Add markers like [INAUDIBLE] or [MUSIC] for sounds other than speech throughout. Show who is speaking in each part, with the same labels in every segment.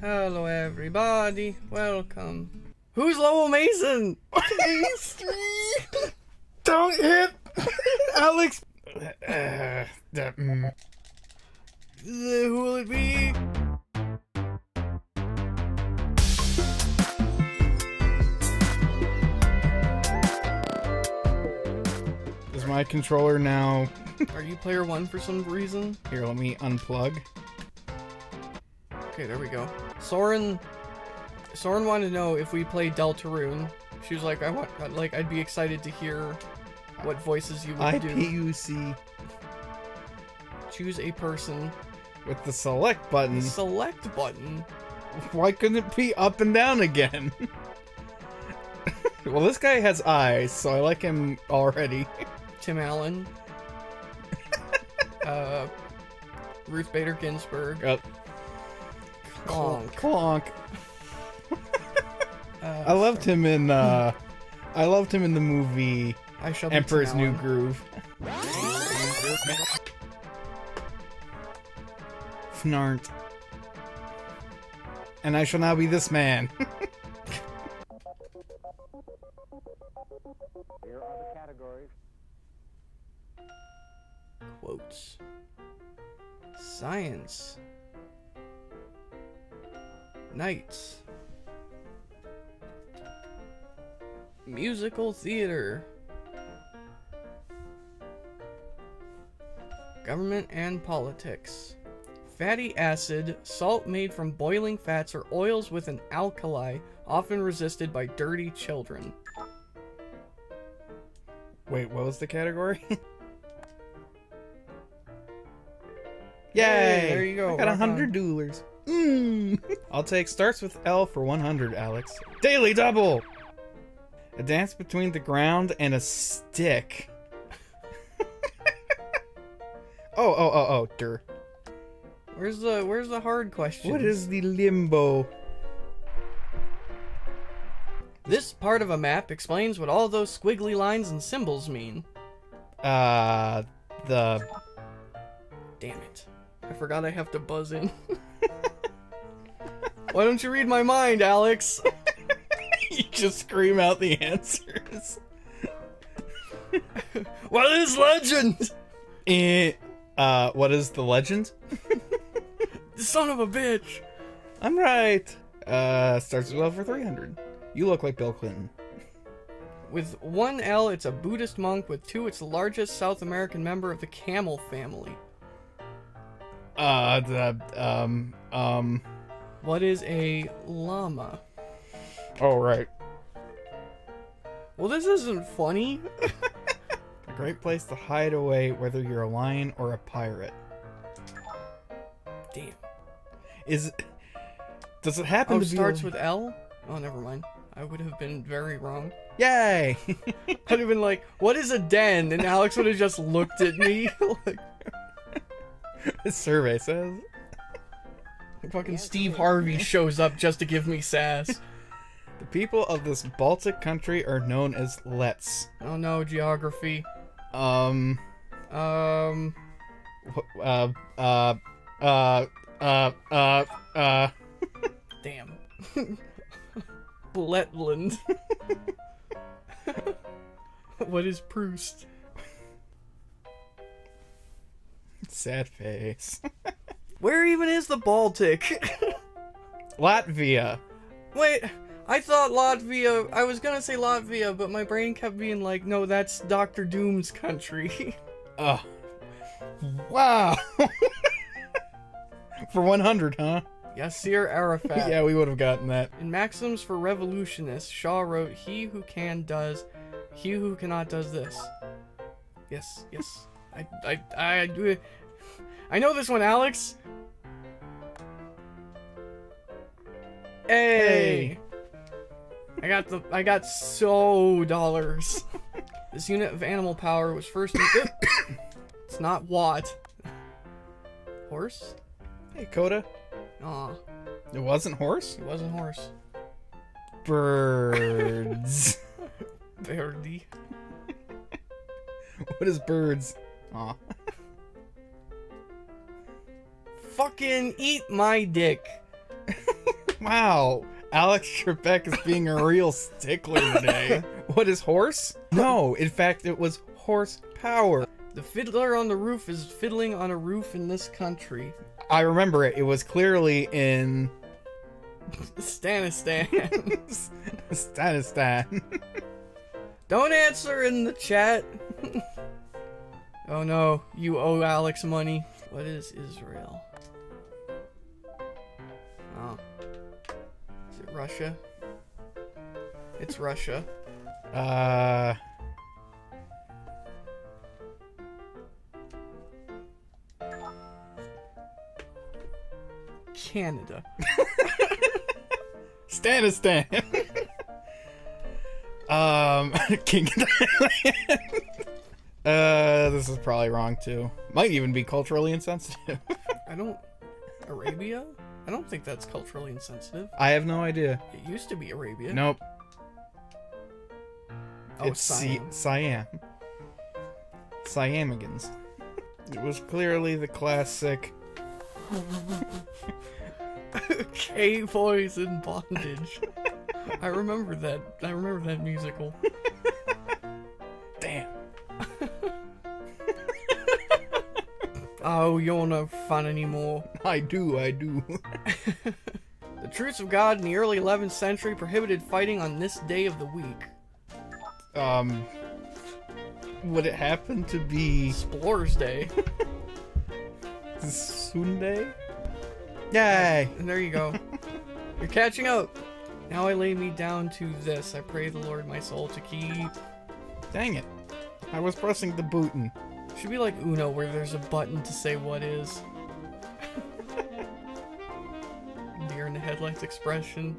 Speaker 1: Hello, everybody. Welcome. Who's Lowell Mason?
Speaker 2: Don't hit Alex. Uh, mm.
Speaker 1: Uh, Who will it be?
Speaker 2: Is my controller now?
Speaker 1: Are you player one for some reason?
Speaker 2: Here, let me unplug.
Speaker 1: Okay, there we go. Soren, Soren wanted to know if we play Deltarune. She was like, I want, like, I'd be excited to hear what voices you would do.
Speaker 2: IPUC
Speaker 1: Choose a person.
Speaker 2: with the select button.
Speaker 1: Select button.
Speaker 2: Why couldn't it be up and down again? [LAUGHS] well, this guy has eyes, so I like him already. [LAUGHS]
Speaker 1: Tim Allen. [LAUGHS] uh, Ruth Bader Ginsburg.
Speaker 2: Uh,
Speaker 1: Clonk.
Speaker 2: Clonk. [LAUGHS]
Speaker 1: Uh,
Speaker 2: I loved him in. uh I loved him in the movie
Speaker 1: I shall be
Speaker 2: Emperor's
Speaker 1: Tim
Speaker 2: New Groove. Fnart. And I shall now be this man. [LAUGHS]
Speaker 3: Here are the categories.
Speaker 1: Quotes. Science. Knights. Musical theater. Government and politics. Fatty acid, salt made from boiling fats or oils with an alkali, often resisted by dirty children.
Speaker 2: Wait, what was the category? [LAUGHS]
Speaker 1: Yay, there you go,
Speaker 2: I got a hundred dollars. Mm. [LAUGHS] I'll take starts with L for 100, Alex. Daily double! A dance between the ground and a stick. [LAUGHS] oh, oh, oh, oh, der.
Speaker 1: Where's the where's the hard question?
Speaker 2: What is the limbo?
Speaker 1: This part of a map explains what all those squiggly lines and symbols mean.
Speaker 2: Uh, the.
Speaker 1: Damn it. I forgot I have to buzz in. [LAUGHS] Why don't you read my mind, Alex? [LAUGHS]
Speaker 2: you just scream out the answers. [LAUGHS]
Speaker 1: what is legend?
Speaker 2: Eh, uh, what is the legend? [LAUGHS]
Speaker 1: Son of a bitch.
Speaker 2: I'm right. Uh, starts with L for 300. You look like Bill Clinton.
Speaker 1: With one L, it's a Buddhist monk. With two, it's the largest South American member of the camel family.
Speaker 2: Uh, the, um, um,
Speaker 1: What is a llama?
Speaker 2: oh, right.
Speaker 1: Well, this isn't funny. [LAUGHS]
Speaker 2: A great place to hide away, whether you're a lion or a pirate.
Speaker 1: Damn.
Speaker 2: Is, does it happen
Speaker 1: Oh,
Speaker 2: to be
Speaker 1: starts with L? Oh, never mind. I would have been very wrong.
Speaker 2: Yay! [LAUGHS]
Speaker 1: I'd have been like, "What is a den?" And Alex would have just looked at me [LAUGHS] like
Speaker 2: the survey says.
Speaker 1: Fucking Steve Harvey shows up just to give me sass. [LAUGHS]
Speaker 2: The people of this Baltic country are known as Letts.
Speaker 1: Oh no, geography.
Speaker 2: Um,
Speaker 1: Um,
Speaker 2: wh- uh, uh, uh, uh, uh, uh,
Speaker 1: damn. [LAUGHS] Bletland. [LAUGHS] what is Proust?
Speaker 2: sad face.
Speaker 1: Where even is the Baltic? [LAUGHS]
Speaker 2: Latvia.
Speaker 1: Wait, I thought Latvia. I was gonna say Latvia, but my brain kept being like, no, that's Doctor Doom's country. [LAUGHS]
Speaker 2: Oh. Wow. [LAUGHS] For 100, huh?
Speaker 1: Yasser Arafat.
Speaker 2: yeah, we would have gotten that.
Speaker 1: In Maxims for Revolutionists, Shaw wrote, He who can does, he who cannot does this. Yes, yes. I, I, I, do- I know this one, Alex. Hey. I got the, I got so dollars. [LAUGHS] this unit of animal power was first. it's not watt. Horse?
Speaker 2: Hey, Coda.
Speaker 1: Aw,
Speaker 2: It wasn't horse?
Speaker 1: it wasn't horse.
Speaker 2: Birds. [LAUGHS]
Speaker 1: Verdi. [LAUGHS]
Speaker 2: what is birds? Aw.
Speaker 1: Fucking eat my dick.
Speaker 2: Wow, Alex Trebek is being a real stickler today. [LAUGHS] what is horse? No, in fact, it was horsepower.
Speaker 1: The fiddler on the roof is fiddling on a roof in this country.
Speaker 2: I remember it. It was clearly in
Speaker 1: Stanistan. [LAUGHS]
Speaker 2: Stanistan. [LAUGHS]
Speaker 1: Don't answer in the chat. oh no, you owe Alex money. What is Israel? Russia? It's Russia.
Speaker 2: uh.
Speaker 1: Canada. [LAUGHS]
Speaker 2: Stanistan. [LAUGHS] um, [LAUGHS] King of Thailand. uh, this is probably wrong too. Might even be culturally insensitive.
Speaker 1: I don't. Arabia? I don't think that's culturally insensitive.
Speaker 2: I have no idea.
Speaker 1: It used to be Arabia.
Speaker 2: Nope.
Speaker 1: Oh,
Speaker 2: it's
Speaker 1: Siam.
Speaker 2: Siam. Siamigans. It was clearly the classic. [LAUGHS]
Speaker 1: K boys in bondage. I remember that. I remember that musical. Oh, you're no fun anymore. [LAUGHS]
Speaker 2: I do, I do. [LAUGHS]
Speaker 1: The truce of God in the early 11th century prohibited fighting on this day of the week.
Speaker 2: um. Would it happen to be
Speaker 1: Explorers Day.
Speaker 2: Sunday? Yay!
Speaker 1: And there you go. You're catching up. Now I lay me down to this. I pray the Lord my soul to keep.
Speaker 2: Dang it. I was pressing the button.
Speaker 1: Should be like Uno, where there's a button to say what is. [LAUGHS] Deer in the headlights expression.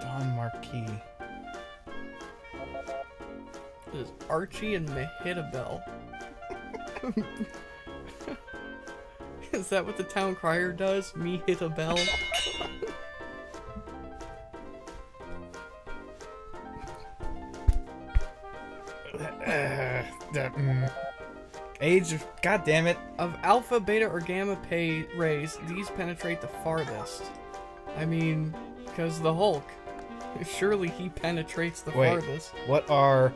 Speaker 2: Don Marquis.
Speaker 1: Is Archie and Mehitabel. [LAUGHS] [LAUGHS] is that what the town crier does? Me hit a bell?
Speaker 2: Uh, that, mm. Age of. God damn it.
Speaker 1: Of alpha, beta, or gamma pay rays, these penetrate the farthest. I mean, because the Hulk. [LAUGHS] Surely he penetrates the
Speaker 2: Wait.
Speaker 1: farthest.
Speaker 2: What are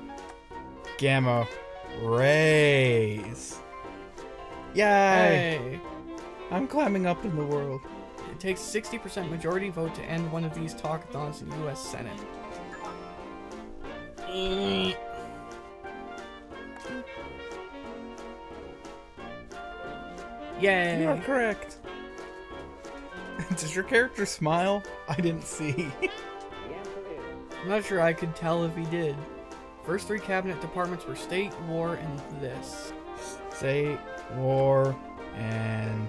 Speaker 2: gamma rays? Yay!
Speaker 1: Hey!
Speaker 2: I'm climbing up in the world.
Speaker 1: It takes 60% majority vote to end one of these talkathons in U.S. Senate. Yay!
Speaker 2: You are correct. [LAUGHS] Does your character smile? I didn't see. [LAUGHS]
Speaker 1: I'm not sure I could tell if he did. First three cabinet departments were state, war, and this.
Speaker 2: State, war and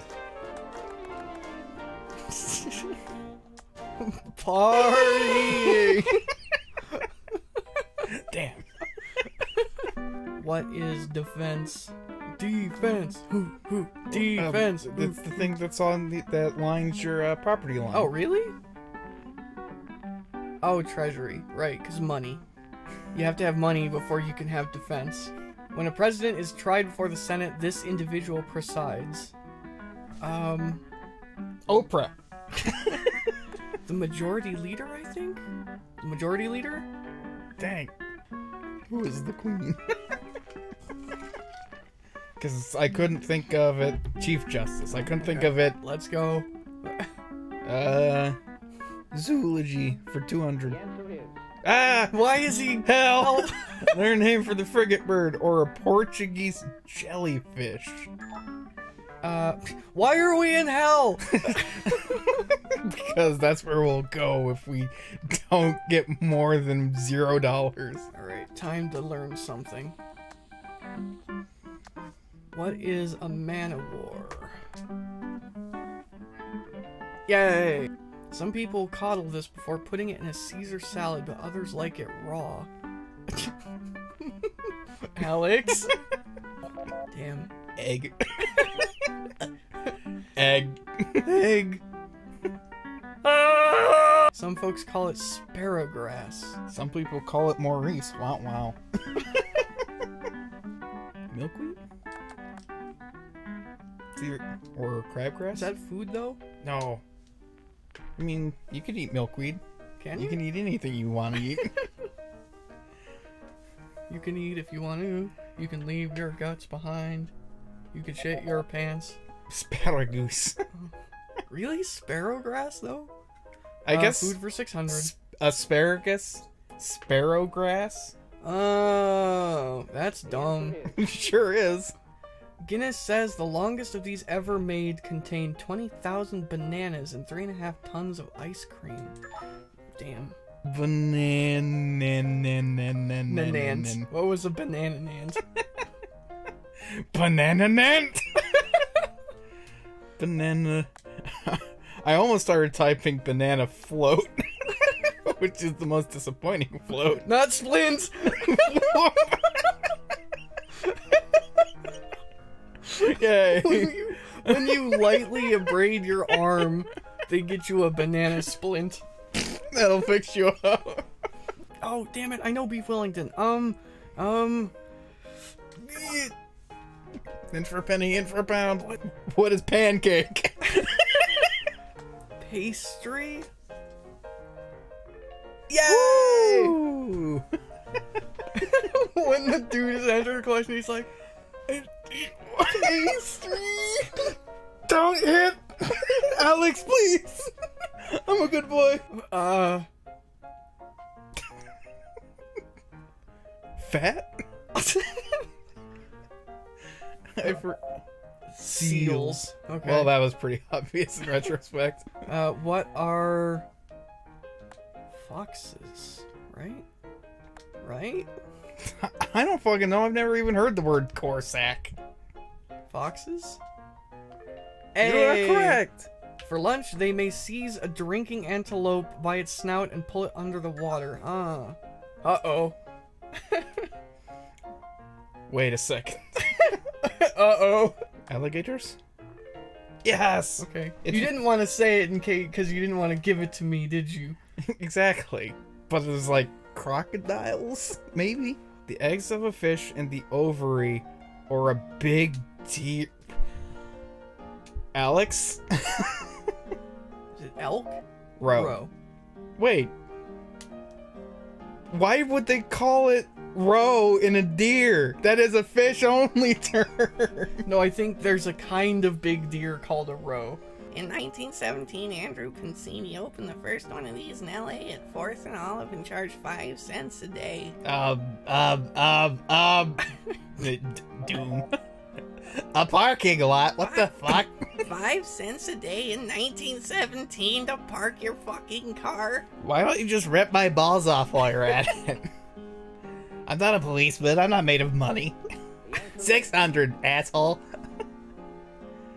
Speaker 2: [LAUGHS]
Speaker 1: Party!
Speaker 2: damn.
Speaker 1: what is defense? Defense! Who, who, defense!
Speaker 2: Um,
Speaker 1: who,
Speaker 2: it's the thing that's on the, that lines your uh, property line.
Speaker 1: Oh, really? Oh, treasury. Right, because money. You have to have money before you can have defense. When a president is tried before the Senate, this individual presides. Um,
Speaker 2: Oprah. [LAUGHS]
Speaker 1: the majority leader, I think? The majority leader?
Speaker 2: Dang. Who is the queen? [LAUGHS] Because I couldn't think of it. Chief Justice. I couldn't think of it.
Speaker 1: Let's go.
Speaker 2: Uh, zoology for 200. Ah!
Speaker 1: Why is he.
Speaker 2: Hell! [LAUGHS] Their name for the frigate bird or a Portuguese jellyfish.
Speaker 1: Uh, why are we in hell? [LAUGHS]
Speaker 2: because that's where we'll go if we don't get more than zero dollars.
Speaker 1: Alright, time to learn something. What is a man of war? Yay! Some people coddle this before putting it in a Caesar salad, but others like it raw. [LAUGHS] Alex? Damn.
Speaker 2: Egg. Egg.
Speaker 1: Egg! Some folks call it sparrowgrass.
Speaker 2: Some people call it Maurice. Wow, wow. [LAUGHS] Milkweed? It's Or crabgrass?
Speaker 1: Is that food though?
Speaker 2: No. I mean, you can eat milkweed.
Speaker 1: Can
Speaker 2: You
Speaker 1: you?
Speaker 2: can eat anything you want to eat. [LAUGHS]
Speaker 1: You can eat if you want to. You can leave your guts behind. You can shit your pants.
Speaker 2: Asparagus. [LAUGHS]
Speaker 1: Really? Sparrow grass though?
Speaker 2: I
Speaker 1: Uh,
Speaker 2: guess
Speaker 1: food for six hundred.
Speaker 2: s- asparagus, sparrow grass.
Speaker 1: Oh, that's dumb. [LAUGHS]
Speaker 2: sure is.
Speaker 1: Guinness says the longest of these ever made contained 20,000 bananas and 3.5 tons of ice cream. Damn.
Speaker 2: Banana.
Speaker 1: Nanans. What was a banana nans? [LAUGHS]
Speaker 2: Banana nant. [LAUGHS] banana. I almost started typing banana float, [LAUGHS] which is the most disappointing float.
Speaker 1: Not splints! [LAUGHS] [LAUGHS] when,
Speaker 2: Yay.
Speaker 1: you, when you lightly abrade your arm, they get you a banana splint.
Speaker 2: That'll fix you up.
Speaker 1: Oh, damn it, I know Beef Wellington. Um, um.
Speaker 2: In for a penny, in for a pound. What, what is pancake? [LAUGHS]
Speaker 1: Pastry?
Speaker 2: Yay!
Speaker 1: when the dude is entering the question, he's like,
Speaker 2: Pastry! Don't hit! Alex, please! I'm a good boy.
Speaker 1: uh,
Speaker 2: Fat? [LAUGHS] I for-
Speaker 1: seals. Okay.
Speaker 2: Well, that was pretty [LAUGHS] obvious in retrospect.
Speaker 1: Uh, what are foxes? Right? Right? [LAUGHS]
Speaker 2: I don't fucking know. I've never even heard the word Corsac.
Speaker 1: Foxes?
Speaker 2: You are correct.
Speaker 1: For lunch, they may seize a drinking antelope by its snout and pull it under the water. Ah. Uh oh.
Speaker 2: Wait a second. [LAUGHS]
Speaker 1: uh oh.
Speaker 2: Alligators? Yes!
Speaker 1: Okay.
Speaker 2: If
Speaker 1: you
Speaker 2: you-
Speaker 1: didn't want to say it in case because you didn't want to give it to me, did you? [LAUGHS]
Speaker 2: exactly. But it was like crocodiles, maybe? The eggs of a fish and the ovary, or a big deer. Alex?
Speaker 1: Is it elk?
Speaker 2: Row.
Speaker 1: Row.
Speaker 2: Wait. Why would they call it roe in a deer? That is a fish only [LAUGHS] term.
Speaker 1: No, I think there's a kind of big deer called a roe.
Speaker 3: In 1917, Andrew Pincini opened the first one of these in LA at 4th and Olive and charged 5 cents a day.
Speaker 2: Um, um, um, um. [LAUGHS] Doom. A parking lot. What the fuck?
Speaker 3: 5 cents a day in 1917 to park your fucking car?
Speaker 2: Why don't you just rip my balls off while you're at it? I'm not a policeman. I'm not made of money. 600, asshole.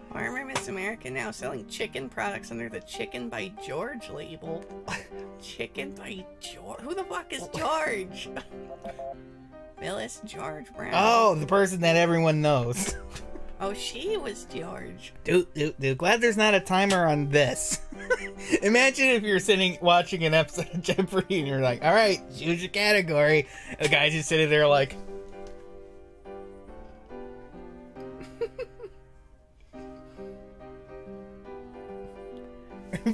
Speaker 3: Why am I Miss America now selling chicken products under the Chicken by George label? [LAUGHS] chicken by George? Who the fuck is George? [LAUGHS] Phyllis George Brown.
Speaker 2: Oh, the person that everyone knows. [LAUGHS]
Speaker 3: Oh, she was George.
Speaker 2: Dude, dude, dude, glad there's not a timer on this. [LAUGHS] Imagine if you're sitting watching an episode of Jeopardy and you're like, all right, choose your category. The guy's just sitting there like,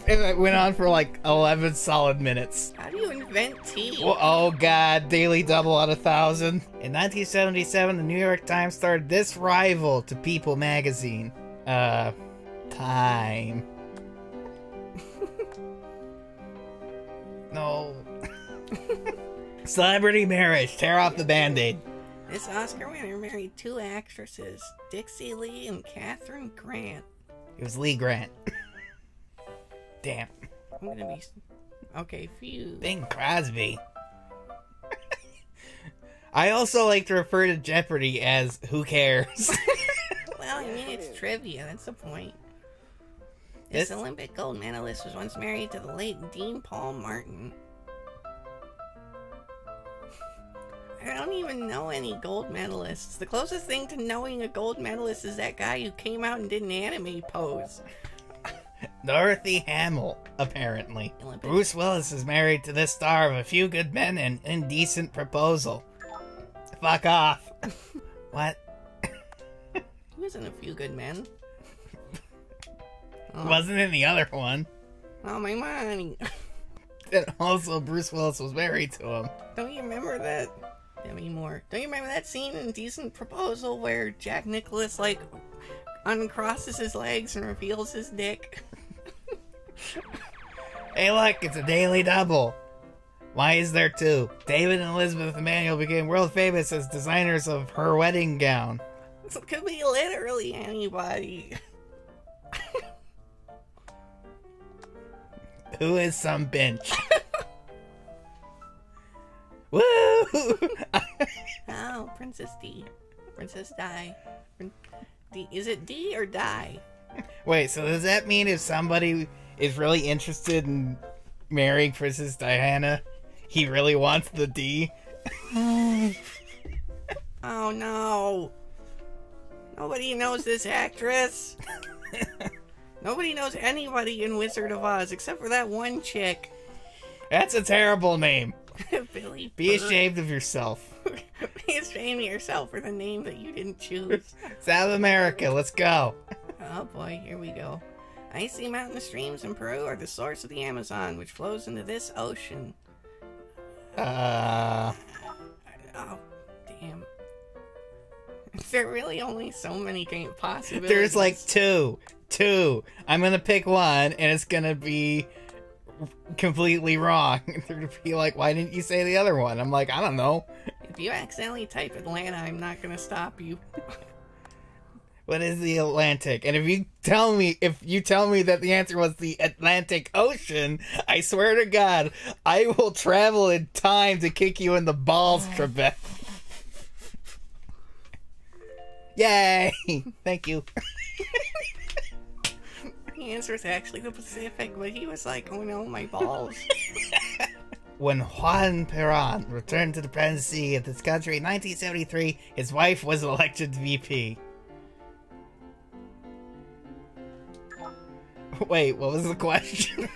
Speaker 2: and it went on for like 11 solid minutes.
Speaker 3: How do you invent tea?
Speaker 2: Well, oh god, daily double out of thousand. In 1977, the New York Times started this rival to People magazine. Uh, Time. [LAUGHS] no. Celebrity marriage. Tear off the band-aid.
Speaker 3: This Oscar winner married two actresses, Dixie Lee and Kathryn Grant.
Speaker 2: It was Lee Grant. [LAUGHS] Damn.
Speaker 3: I'm gonna be. Okay, phew.
Speaker 2: Bing Crosby. [LAUGHS] I also like to refer to Jeopardy as Who Cares? [LAUGHS]
Speaker 3: Well, I mean, it's trivia, that's the point. This
Speaker 2: This-
Speaker 3: Olympic gold medalist was once married to the late Dean Paul Martin. [LAUGHS] I don't even know any gold medalists. The closest thing to knowing a gold medalist is that guy who came out and did an anime pose.
Speaker 2: Dorothy Hamill, apparently. Bruce Willis is married to this star of A Few Good Men and Indecent Proposal. Fuck off. [LAUGHS] what?
Speaker 3: He was in a few good men. Oh, [LAUGHS]
Speaker 2: Wasn't in the other one.
Speaker 3: All my money. [LAUGHS]
Speaker 2: And also, Bruce Willis was married to him.
Speaker 3: Don't you remember that? Moore. Don't you remember that scene in Decent Proposal where Jack Nicholas like uncrosses his legs and reveals his dick?
Speaker 2: Hey, look, it's a daily double. Why is there two? David and Elizabeth Emanuel became world famous as designers of her wedding gown.
Speaker 3: So it could be literally anybody.
Speaker 2: Who is some bench? [LAUGHS] Woo! [LAUGHS]
Speaker 3: Oh, Princess D. Princess Di. D. Is it D or Die?
Speaker 2: Wait, so does that mean if somebody is really interested in marrying Princess Diana, he really wants the D? [LAUGHS]
Speaker 3: Oh no. Nobody knows this actress. [LAUGHS] Nobody knows anybody in Wizard of Oz except for that one chick.
Speaker 2: That's a terrible name. [LAUGHS]
Speaker 3: Billy
Speaker 2: Be ashamed of yourself.
Speaker 3: Be ashamed of yourself for the name that you didn't choose.
Speaker 2: South America, let's go.
Speaker 3: oh boy, here we go. Icy mountain streams in Peru are the source of the Amazon, which flows into this ocean.
Speaker 2: Uh,
Speaker 3: Oh, damn. [LAUGHS] There are really only so many game possibilities.
Speaker 2: there's like two. Two. I'm gonna pick one, and it's gonna be completely wrong. [LAUGHS] They're gonna be like, why didn't you say the other one? I'm like, I don't know.
Speaker 3: If you accidentally type Atlanta, I'm not gonna stop you. [LAUGHS]
Speaker 2: What is the Atlantic? And if you tell me if you tell me that the answer was the Atlantic Ocean, I swear to God, I will travel in time to kick you in the balls, Trebek. Yay! [LAUGHS] Thank you.
Speaker 3: The answer is actually the Pacific, but he was like, oh no, my balls. [LAUGHS]
Speaker 2: When Juan Perón returned to the presidency of this country in 1973, his wife was elected VP. [LAUGHS] Wait, what was the question?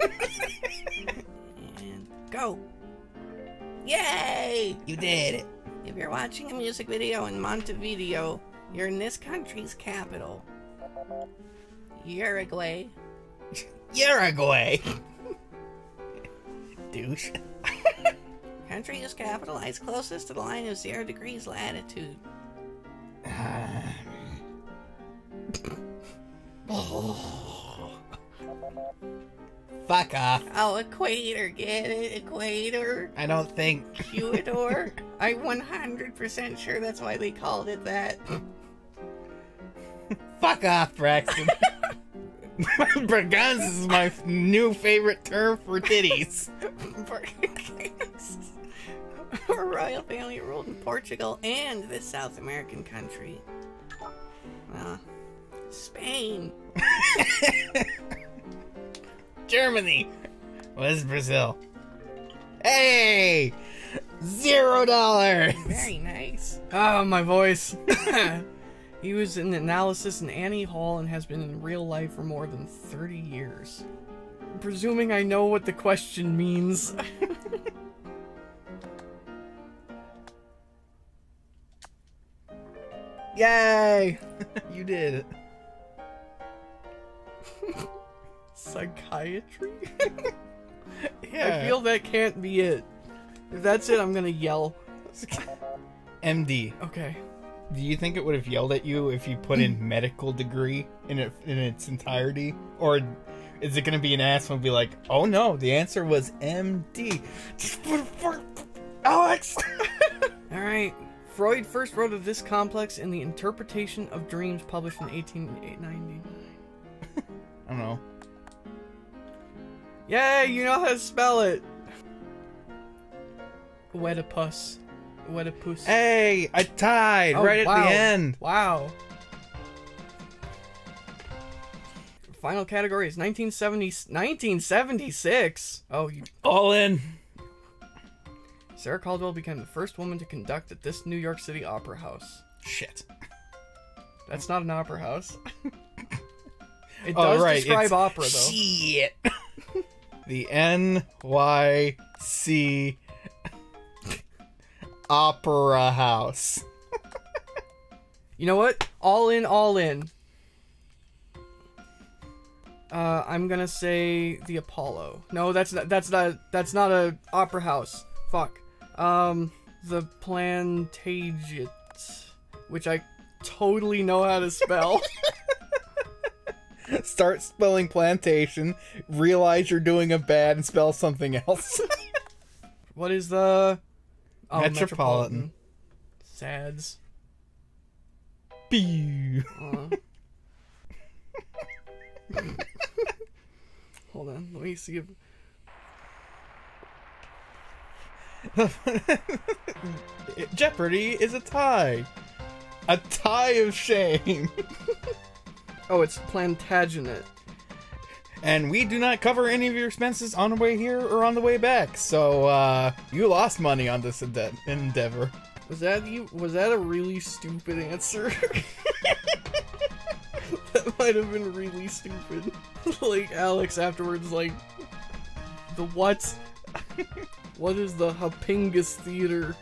Speaker 3: and go. Yay!
Speaker 2: you did it.
Speaker 3: If you're watching a music video in Montevideo, you're in this country's capital. Uruguay. [LAUGHS]
Speaker 2: Uruguay. [LAUGHS] Douche.
Speaker 3: Country is capitalized closest to the line of zero degrees latitude.
Speaker 2: Ah, Fuck off.
Speaker 3: Oh, equator, get it? Equator?
Speaker 2: I don't think.
Speaker 3: Ecuador? I'm 100% sure that's why they called it that.
Speaker 2: Fuck off, Braxton. [LAUGHS] Braganza is my new favorite term for titties. [LAUGHS]
Speaker 3: A [LAUGHS] royal family ruled in Portugal and this South American country. Uh, Spain.
Speaker 2: Germany. What is Brazil? Hey! Zero dollars!
Speaker 3: Very nice.
Speaker 1: Oh, my voice. [LAUGHS] he was in analysis in Annie Hall and has been in real life for more than 30 years. Presuming I know what the question means. [LAUGHS] Yay! [LAUGHS]
Speaker 2: You did it.
Speaker 1: Psychiatry? [LAUGHS]
Speaker 2: Yeah.
Speaker 1: I feel that can't be it. If that's it, I'm gonna yell.
Speaker 2: MD.
Speaker 1: Okay.
Speaker 2: Do you think it would have yelled at you if you put in [LAUGHS] medical degree in it in its entirety, or is it going to be an ass and be like, "Oh no, the answer was MD"? Just [LAUGHS] put for Alex.
Speaker 1: Alright. Freud first wrote of this complex in The Interpretation of Dreams, published in 1899.
Speaker 2: I don't know.
Speaker 1: Yay, you know how to spell it! Oedipus. Oedipus.
Speaker 2: Hey, I tied
Speaker 1: Oh,
Speaker 2: right at the end.
Speaker 1: Wow. Final category is 1970, 1976. Oh, you,
Speaker 2: All in.
Speaker 1: Sarah Caldwell became the first woman to conduct at this New York City Opera House.
Speaker 2: Shit.
Speaker 1: That's not an opera house. [LAUGHS] it
Speaker 2: Oh,
Speaker 1: does
Speaker 2: right,
Speaker 1: describe
Speaker 2: it's-
Speaker 1: opera, though.
Speaker 2: Shit. [LAUGHS] the NYC Opera House. [LAUGHS]
Speaker 1: You know what? All in, all in. Uh, I'm gonna say the Apollo. No, that's not. That's not. That's not a opera house. Fuck. Um, the Plantaget, which I totally know how to spell. [LAUGHS] [LAUGHS]
Speaker 2: Start spelling plantation, realize you're doing a bad and spell something else. [LAUGHS]
Speaker 1: what is the oh,
Speaker 2: Metropolitan.
Speaker 1: Sads.
Speaker 2: Pew.
Speaker 1: Uh. Hold on, let me see if [LAUGHS]
Speaker 2: Jeopardy is a tie. A tie of shame.
Speaker 1: Oh, it's Plantagenet.
Speaker 2: And we do not cover any of your expenses on the way here or on the way back. So, uh, you lost money on this ende- endeavor.
Speaker 1: Was that you? Was that a really stupid answer? [LAUGHS] that might have been really stupid. [LAUGHS] like Alex afterwards, like the what? [LAUGHS] what is the Hapingus Theater?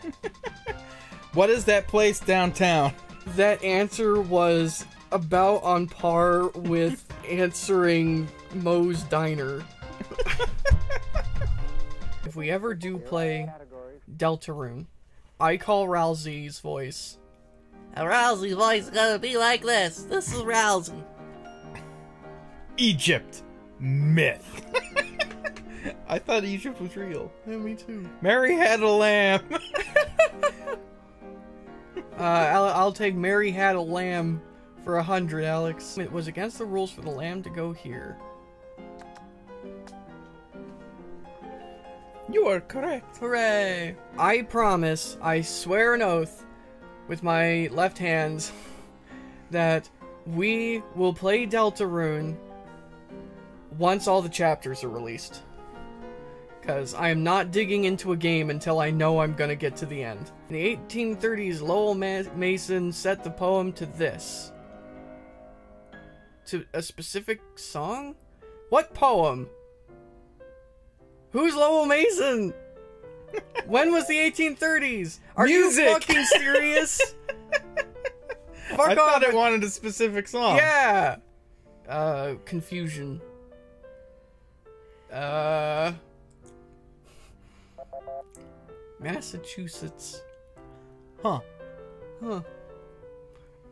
Speaker 2: What is that place downtown?
Speaker 1: That answer was about on par with answering Moe's Diner. [LAUGHS] if we ever do play Deltarune, I call Ralsei's voice.
Speaker 3: A Ralsei voice is gonna be like this. This is Ralsei. [LAUGHS]
Speaker 2: Egypt. Myth. [LAUGHS] I thought Egypt was real.
Speaker 1: Yeah, me too.
Speaker 2: Mary had a lamb.
Speaker 1: Uh, I'll, I'll take Mary Had a Lamb for a hundred, Alex. It was against the rules for the lamb to go here.
Speaker 2: you are correct.
Speaker 1: Hooray! I promise, I swear an oath with my left hands that we will play Deltarune once all the chapters are released. Because I am not digging into a game until I know I'm going to get to the end. In the 1830s, Lowell Ma- Mason set the poem to this. To a specific song? What poem? Who's Lowell Mason? [LAUGHS] when was the 1830s? Are
Speaker 2: Music!
Speaker 1: you fucking serious? [LAUGHS] Fuck
Speaker 2: I thought it wanted a specific song.
Speaker 1: Yeah. Uh, confusion. Uh. Massachusetts.
Speaker 2: Huh.
Speaker 1: Huh.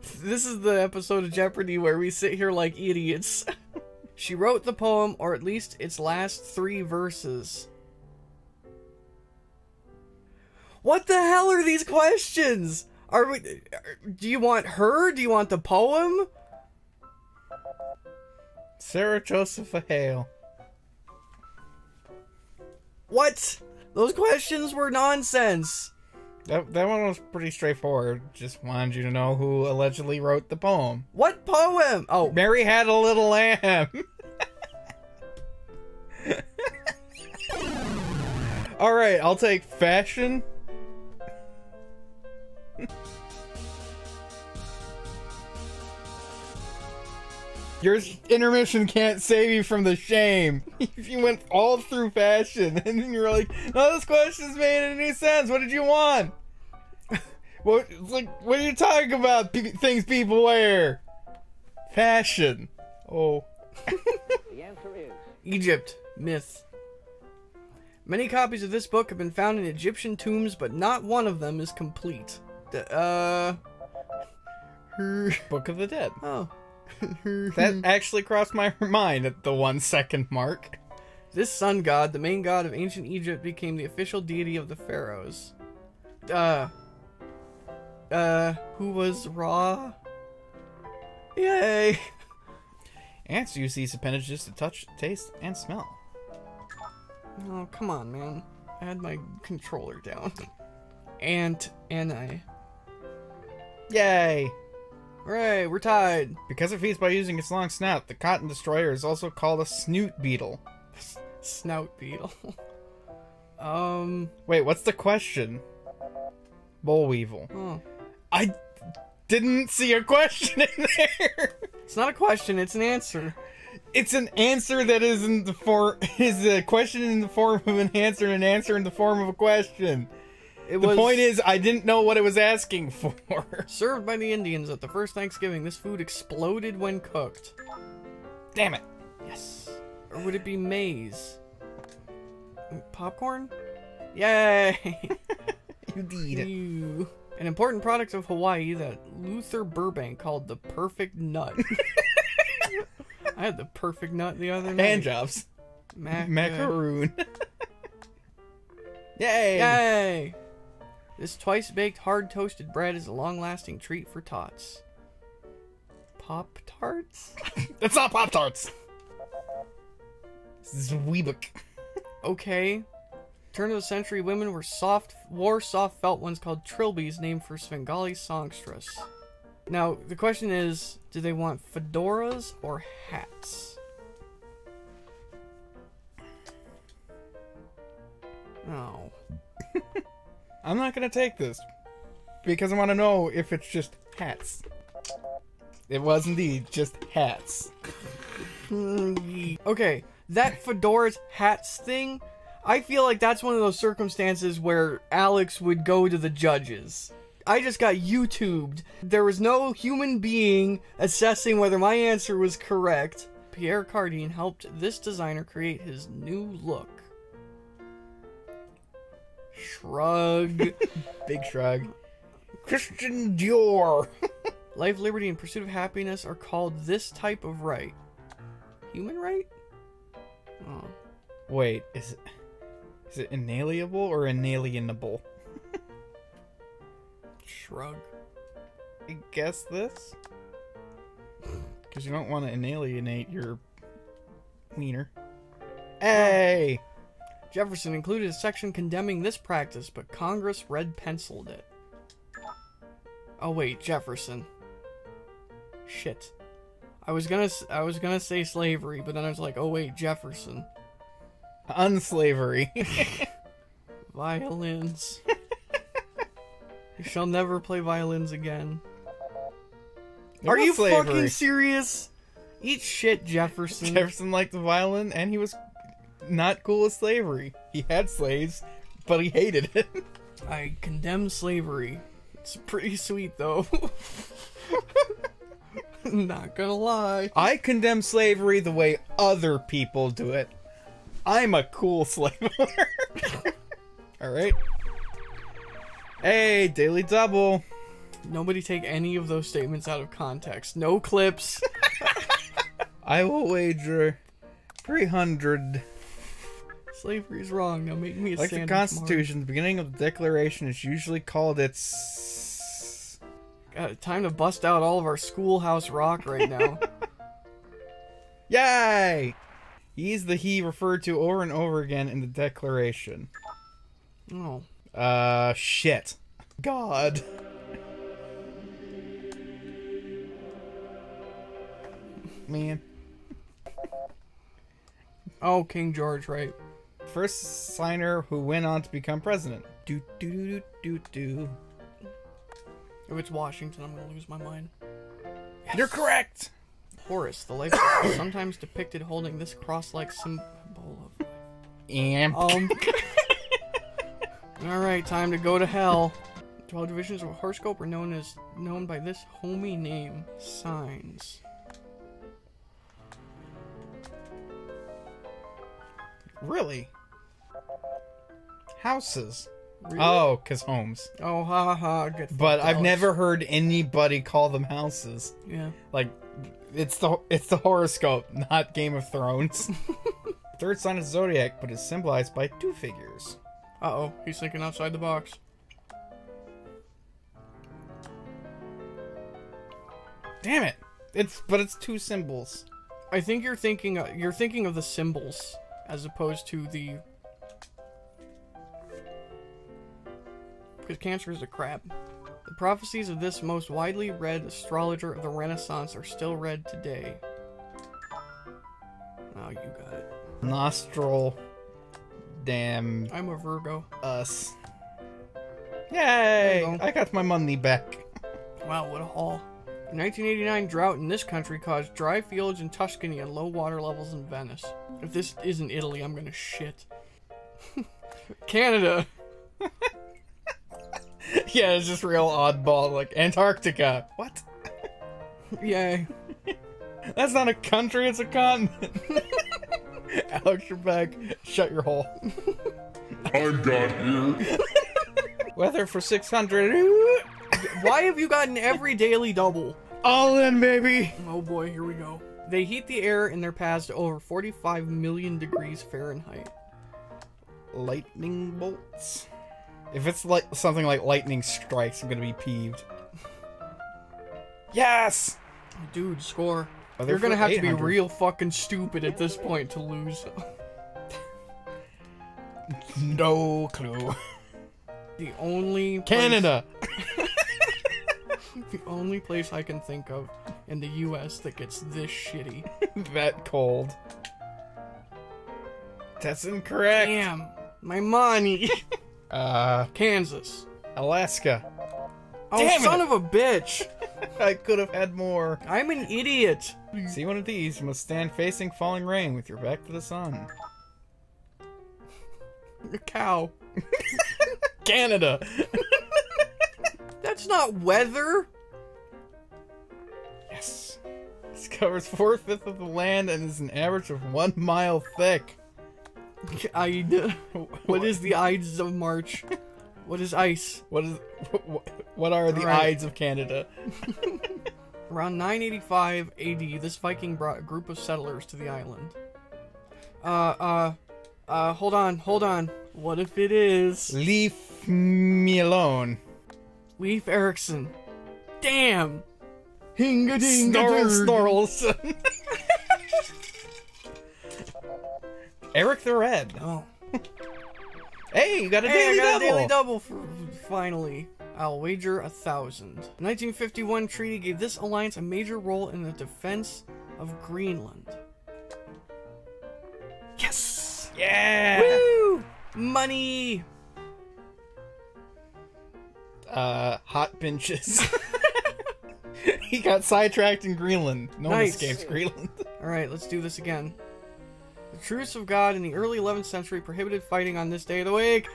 Speaker 1: This is the episode of Jeopardy where we sit here like idiots. [LAUGHS] she wrote the poem, or at least its last three verses. What the hell are these questions? Are we? Do you want her? Do you want the poem?
Speaker 2: Sarah Joseph Hale.
Speaker 1: What? Those questions were nonsense.
Speaker 2: That, that one was pretty straightforward. Just wanted you to know who allegedly wrote the poem.
Speaker 1: What poem? Oh,
Speaker 2: Mary had a little lamb. [LAUGHS] All right, I'll take fashion. Your intermission can't save you from the shame. [LAUGHS] If you went all through fashion [LAUGHS] and then you're like, "No, this question's made any sense. What did you want?" What? Like, what are you talking about? Pe- things people wear. Fashion. Oh.
Speaker 4: The answer is
Speaker 1: Egypt myth. Many copies of this book have been found in Egyptian tombs, but not one of them is complete. D- uh. her-
Speaker 2: Book of the Dead. [LAUGHS]
Speaker 1: Oh.
Speaker 2: That actually crossed my mind at the one second mark.
Speaker 1: This sun god, the main god of ancient Egypt, became the official deity of the pharaohs. Uh. Uh. Who was Ra. Yay! [LAUGHS]
Speaker 2: Ants use these appendages to touch, taste, and smell.
Speaker 1: Oh, come on, man. I had my controller down. Ant and I.
Speaker 2: Yay!
Speaker 1: Hooray, we're tied.
Speaker 2: Because it feeds by using its long snout, the cotton destroyer is also called a snoot beetle. [LAUGHS]
Speaker 1: Snout beetle. [LAUGHS] um.
Speaker 2: Wait, what's the question? Boll weevil.
Speaker 1: Oh.
Speaker 2: I didn't see a question in there.
Speaker 1: It's not a question, it's an answer.
Speaker 2: It's an answer that is in the form is a question in the form of an answer and an answer in the form of a question.
Speaker 1: It
Speaker 2: The
Speaker 1: was
Speaker 2: point is, I didn't know what it was asking for. [LAUGHS]
Speaker 1: served by the Indians at the first Thanksgiving. This food exploded when cooked.
Speaker 2: Damn it.
Speaker 1: Yes. Or would it be maize? Popcorn? Yay! [LAUGHS]
Speaker 2: Indeed.
Speaker 1: Ew. An important product of Hawaii that Luther Burbank called the perfect nut. [LAUGHS] I had the perfect nut the other night.
Speaker 2: Hand jobs.
Speaker 1: Mac- [LAUGHS]
Speaker 2: Macaroon. [LAUGHS] Yay!
Speaker 1: Yay! This twice baked hard toasted bread is a long lasting treat for tots. Pop tarts?
Speaker 2: It's not Pop Tarts. Zwieback.
Speaker 1: Okay. Turn of the century women were soft wore soft felt ones called trilbies named for Svengali songstress. Now the question is, do they want fedoras or hats? Oh. [LAUGHS]
Speaker 2: I'm not gonna take this because I want to know if it's just hats. It was indeed just hats. [LAUGHS]
Speaker 1: Okay, that fedoras hats thing, I feel like that's one of those circumstances where Alex would go to the judges. I just got YouTubed. There was no human being assessing whether my answer was correct. Pierre Cardin helped this designer create his new look. Shrug. [LAUGHS]
Speaker 2: Big shrug. Christian Dior. [LAUGHS]
Speaker 1: Life, liberty, and pursuit of happiness are called this type of right. Human right? Oh.
Speaker 2: Wait, is it is it inalienable or inalienable?
Speaker 1: Shrug.
Speaker 2: I guess this. Because you don't want to inalienate your wiener. Hey!
Speaker 1: Jefferson included a section condemning this practice, but Congress red penciled it. Oh wait, Jefferson. Shit. I was gonna I was gonna say slavery, but then I was like, oh wait, Jefferson.
Speaker 2: Unslavery. [LAUGHS]
Speaker 1: Violins. you shall never play violins again. Are you
Speaker 2: slavery.
Speaker 1: fucking serious? Eat shit, Jefferson.
Speaker 2: Jefferson liked the violin and he was not cool with slavery. He had slaves, but he hated it. [LAUGHS]
Speaker 1: I condemn slavery. It's pretty sweet though. [LAUGHS] Not gonna lie.
Speaker 2: I condemn slavery the way other people do it. I'm a cool slave owner. [LAUGHS] Alright. Hey, Daily Double.
Speaker 1: Nobody take any of those statements out of context. No clips. [LAUGHS]
Speaker 2: I will wager 300.
Speaker 1: Slavery is wrong. Now make me a
Speaker 2: Like the Constitution, the beginning of the Declaration is usually called its.
Speaker 1: God, time to bust out all of our schoolhouse rock right now. [LAUGHS]
Speaker 2: Yay! He's the he referred to over and over again in the Declaration.
Speaker 1: oh.
Speaker 2: Uh, shit. God. Man.
Speaker 1: Oh, King George, right.
Speaker 2: First signer who went on to become president. Do do do do do do.
Speaker 1: If it's Washington, I'm gonna lose my mind.
Speaker 2: You're correct.
Speaker 1: Horus, the life is sometimes depicted holding this cross-like symbol of.
Speaker 2: And
Speaker 1: Um. [LAUGHS] all right, time to go to hell. Twelve divisions of a horoscope are known as known by this homey name: signs.
Speaker 2: really, houses.
Speaker 1: Really?
Speaker 2: Oh, cause homes.
Speaker 1: Oh, ha ha ha! Get
Speaker 2: But I've never heard anybody call them houses.
Speaker 1: Yeah.
Speaker 2: Like, it's the it's the horoscope, not Game of Thrones. [LAUGHS] Third sign is zodiac, but is symbolized by two figures.
Speaker 1: Uh oh, he's thinking outside the box.
Speaker 2: Damn it! It's but it's two symbols.
Speaker 1: I think you're thinking uh, you're thinking of the symbols as opposed to the because Cancer is a crab. The prophecies of this most widely read astrologer of the Renaissance are still read today. Oh, you got it.
Speaker 2: Nostril. Damn
Speaker 1: I'm a Virgo.
Speaker 2: us. Yay!
Speaker 1: go.
Speaker 2: I got my money back.
Speaker 1: Wow, what a haul. The 1989 drought in this country caused dry fields in Tuscany and low water levels in Venice. If this isn't Italy, I'm gonna shit. [LAUGHS] Canada. [LAUGHS] [LAUGHS]
Speaker 2: yeah, it's just real oddball, like Antarctica. What? [LAUGHS]
Speaker 1: Yay. [LAUGHS]
Speaker 2: That's not a country, it's a continent. Alex Trebek, shut your hole.
Speaker 5: I'm God here.
Speaker 2: Weather for 600.
Speaker 1: Why have you gotten every daily double?
Speaker 2: All in, baby.
Speaker 1: Oh boy, here we go. They heat the air in their paths to over 45 million degrees Fahrenheit.
Speaker 2: Lightning bolts. If it's like something like lightning strikes, I'm gonna be peeved. Yes.
Speaker 1: Dude, score.
Speaker 2: Oh,
Speaker 1: You're gonna have to be real fucking stupid at this point to lose. [LAUGHS]
Speaker 2: No clue.
Speaker 1: The only place-
Speaker 2: Canada. [LAUGHS]
Speaker 1: the only place I can think of in the U.S. that gets this shitty. [LAUGHS]
Speaker 2: that cold. That's incorrect.
Speaker 1: Damn, my money.
Speaker 2: Uh,
Speaker 1: Kansas.
Speaker 2: Alaska.
Speaker 1: Oh,
Speaker 2: Damn
Speaker 1: son
Speaker 2: it.
Speaker 1: of a bitch! [LAUGHS]
Speaker 2: I could have had more.
Speaker 1: I'm an idiot.
Speaker 2: See one of these. You must stand facing falling rain with your back to the sun.
Speaker 1: A cow. [LAUGHS]
Speaker 2: Canada. [LAUGHS]
Speaker 1: That's not weather.
Speaker 2: Yes. This covers four fifths of the land and is an average of one mile thick. [LAUGHS]
Speaker 1: I. [LAUGHS] What is the Ides of March? What is ice?
Speaker 2: What is? [LAUGHS] What are the
Speaker 1: Alright.
Speaker 2: Ides of Canada?
Speaker 1: Around 985 AD, this Viking brought a group of settlers to the island. Uh, uh, uh, hold on, hold on. What if it is
Speaker 2: Leave me alone.
Speaker 1: Leif Erikson? Damn! Hinga dinga
Speaker 2: Snarl. Eric the Red.
Speaker 1: Oh. [LAUGHS]
Speaker 2: Hey, you got a
Speaker 1: Hey, I
Speaker 2: daily
Speaker 1: got
Speaker 2: double.
Speaker 1: a daily double for finally. I'll wager a thousand. 1951 treaty gave this alliance a major role in the defense of Greenland.
Speaker 2: Yes. Yeah.
Speaker 1: Woo! Money!
Speaker 2: Uh, hot benches. [LAUGHS] he got sidetracked in Greenland. No
Speaker 1: Nice.
Speaker 2: one escapes Greenland. [LAUGHS]
Speaker 1: Alright, let's do this again. Truce of God in the early 11th century prohibited fighting on this day of the week.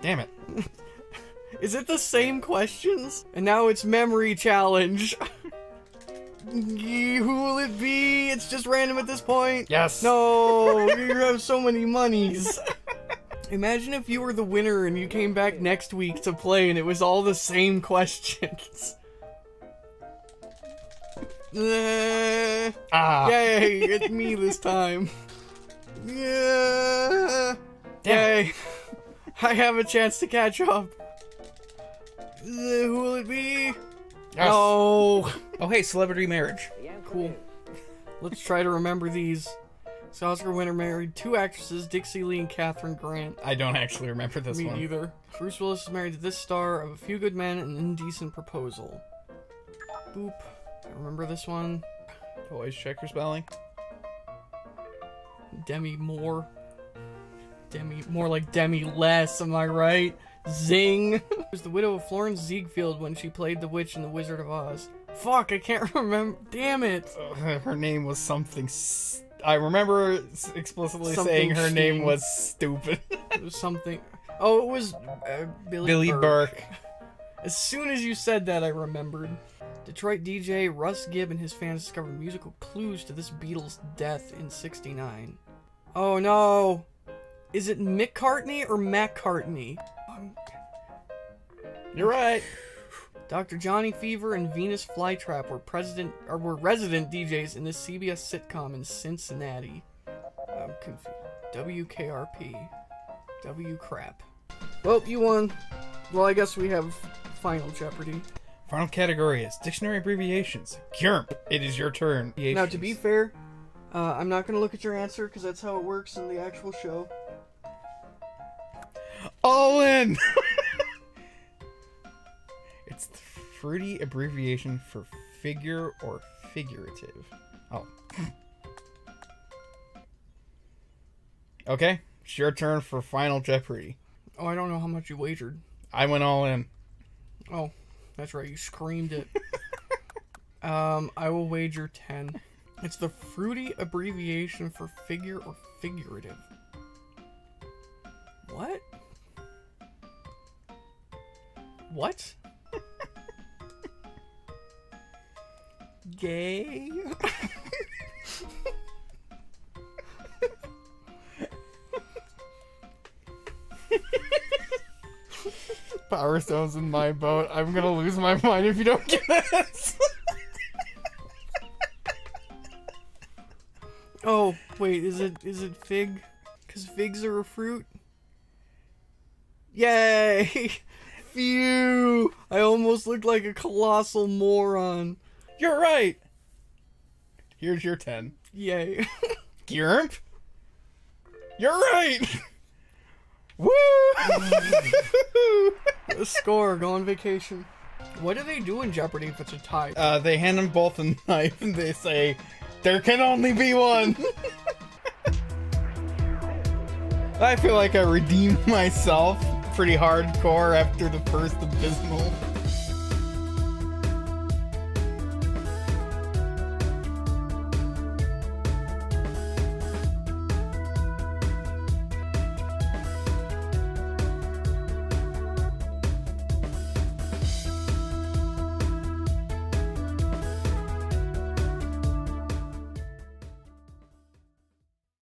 Speaker 2: Damn it. [LAUGHS]
Speaker 1: Is it the same questions? And now it's memory challenge. [LAUGHS] Who will it be? It's just random at this point.
Speaker 2: Yes.
Speaker 1: No, you have so many monies. [LAUGHS] Imagine if you were the winner and you came back next week to play and it was all the same questions. Eh,
Speaker 2: Ah.
Speaker 1: Yay, it's me this time. Yeah.
Speaker 2: Damn
Speaker 1: Yay. [LAUGHS] I have a chance to catch up. Who will it be?
Speaker 2: Yes.
Speaker 1: Oh.
Speaker 2: Oh, hey, celebrity marriage.
Speaker 1: Cool. Let's try to remember these. So Oscar winner married two actresses, Dixie Lee and Kathryn Grant.
Speaker 2: I don't actually remember this
Speaker 1: Me
Speaker 2: one.
Speaker 1: neither. Bruce Willis is married to this star of A Few Good Men and Indecent Proposal. Boop. I remember this one.
Speaker 2: Always check your spelling.
Speaker 1: Demi Moore. Demi, more like Demi less, am I right? Zing! [LAUGHS] was the widow of Florenz Ziegfeld when she played the witch in The Wizard of Oz. Fuck, I can't [LAUGHS] remember. Damn it!
Speaker 2: Uh, her name was something. I remember explicitly
Speaker 1: Something
Speaker 2: saying her name was stupid. [LAUGHS]
Speaker 1: It was something. Oh, it was uh, Billie,
Speaker 2: Billie
Speaker 1: Burke.
Speaker 2: Burke.
Speaker 1: As soon as you said that, I remembered. Detroit DJ Russ Gibb and his fans discovered musical clues to this Beatles' death in 69. Oh no! Is it McCartney or McCartney? Um,
Speaker 2: You're right.
Speaker 1: Dr. Johnny Fever and Venus Flytrap were president or were resident DJs in this CBS sitcom in Cincinnati. I'm confused. WKRP. W crap. Well, you won. Well, I guess we have Final Jeopardy.
Speaker 2: Final category is dictionary abbreviations. Kjurp, it is your turn.
Speaker 1: Now, to be fair, uh, I'm not going to look at your answer because that's how it works in the actual show.
Speaker 2: all in. [LAUGHS] it's the fruity abbreviation for figure or figurative. Oh. okay, it's your turn for Final Jeopardy.
Speaker 1: Oh, I don't know how much you wagered.
Speaker 2: I went all in.
Speaker 1: Oh, that's right, you screamed it. [LAUGHS] um, I will wager 10. It's the fruity abbreviation for figure or figurative. What? What? [LAUGHS] Gay? [LAUGHS]
Speaker 2: PowerStone's in my boat. I'm gonna lose my mind if you don't get this.
Speaker 1: Oh, wait, is it is it fig? Cause figs are a fruit. Yay! [LAUGHS] Phew! I almost looked like a colossal moron.
Speaker 2: You're right. Here's your 10.
Speaker 1: Yay. [LAUGHS]
Speaker 2: Gimp? You're right. [LAUGHS] Woo!
Speaker 1: score, go on vacation. What do they do in Jeopardy if it's a tie?
Speaker 2: uh, they hand them both a knife and they say, "There can only be one." I feel like I redeemed myself pretty hardcore after the first abysmal.